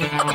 Bye.